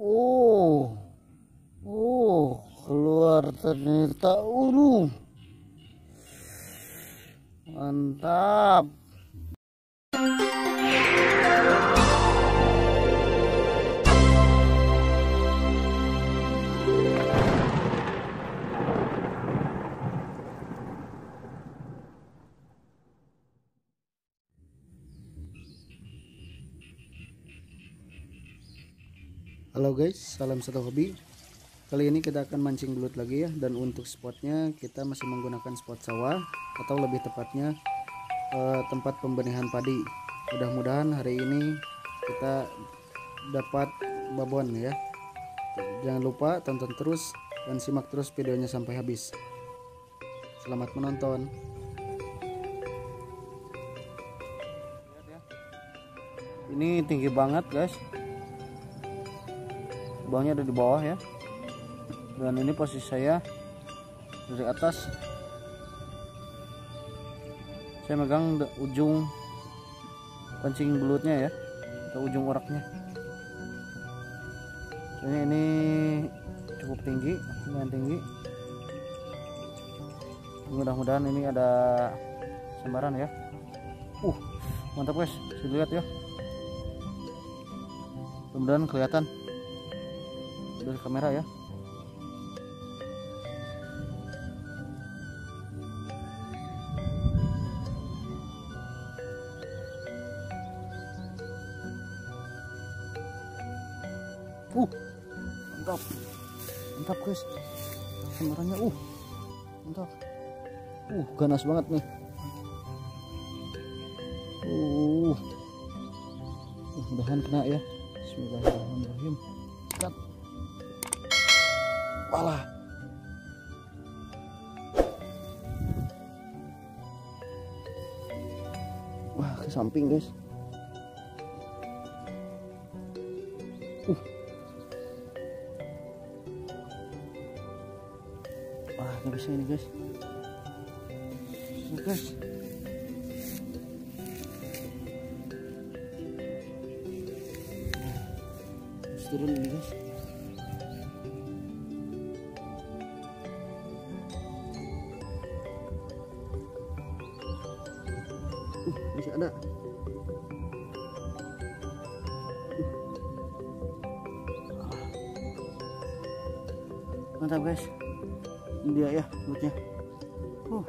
Oh, oh, keluar ternyata ulu. Mantap. Halo guys, salam satu hobi. Kali ini kita akan mancing belut lagi ya dan untuk spotnya kita masih menggunakan spot sawah atau lebih tepatnya eh, tempat pembenihan padi. Mudah-mudahan hari ini kita dapat babon ya. Jangan lupa tonton terus dan simak terus videonya sampai habis. Selamat menonton. Ini tinggi banget guys lubangnya ada di bawah ya. Dan ini posisi saya dari atas. Saya megang ujung pancing belutnya ya atau ujung uraknya. Soalnya ini cukup tinggi lumayan tinggi. Mudah-mudahan ini ada sembaran ya. Uh mantap guys bisa lihat ya. Mudah-mudahan kelihatan dari kamera ya. Uh mantap. Mantap guys. Kameranya uh. Mantap. Uh ganas banget nih. Uh, uh mudahan kena ya. Bismillahirrahmanirrahim. Cut. Walah. Wah, ke samping, guys. Uh. Wah, nggak bisa ini, guys. Ini, guys. Turun ini, guys. Masih ada. Mantap guys. Ini dia ya mulutnya. Uh.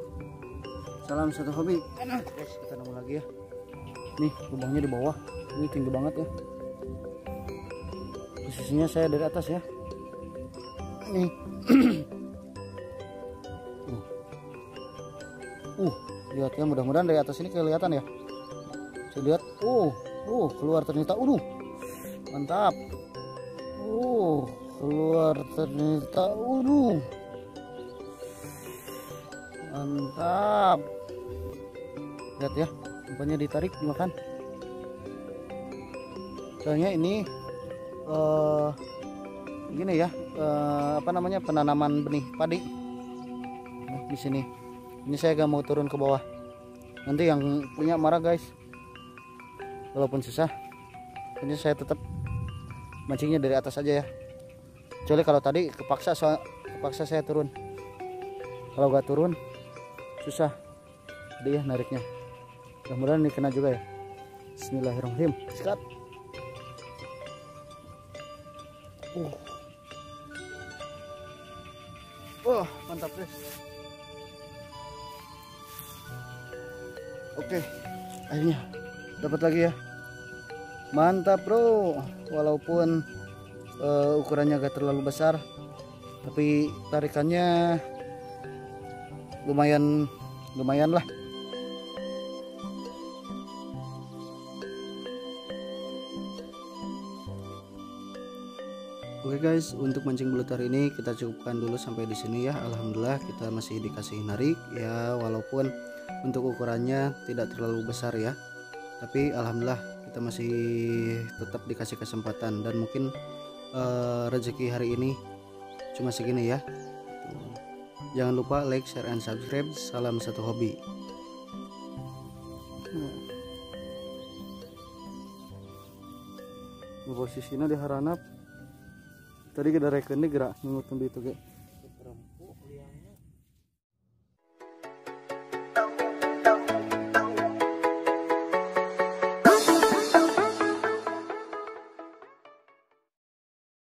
Salam satu hobi. Guys, kita nemu lagi ya. Nih, lubangnya di bawah. Ini tinggi banget ya. Posisinya saya dari atas ya. Nih. uh. Uh, lihat ya mudah-mudahan dari atas ini kelihatan ya saya lihat uh uh keluar ternyata uh mantap. Uh keluar ternyata uh mantap. Lihat ya umpannya ditarik dimakan. Soalnya ini uh, gini ya uh, apa namanya penanaman benih padi. Nah, di sini. Ini saya gak mau turun ke bawah. Nanti yang punya marah guys walaupun susah ini saya tetap mancingnya dari atas aja ya. Kecuali kalau tadi kepaksa soal kepaksa saya turun. Kalau gak turun susah. Dia ya nariknya. Mudah-mudahan ini kena juga ya. Bismillahirrahmanirrahim. Sikat. Uh. oh mantap guys Oke, akhirnya dapat lagi ya. Mantap bro, walaupun uh, ukurannya gak terlalu besar, tapi tarikannya lumayan lumayan lah. Oke guys, untuk mancing belut hari ini kita cukupkan dulu sampai di sini ya. Alhamdulillah kita masih dikasih narik ya, walaupun untuk ukurannya tidak terlalu besar ya tapi alhamdulillah kita masih tetap dikasih kesempatan dan mungkin uh, rezeki hari ini cuma segini ya. Jangan lupa like share and subscribe. Salam satu hobi. Posisinya di haranap. Tadi kita reken nih gerak ngutun itu liangnya.